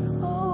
Oh.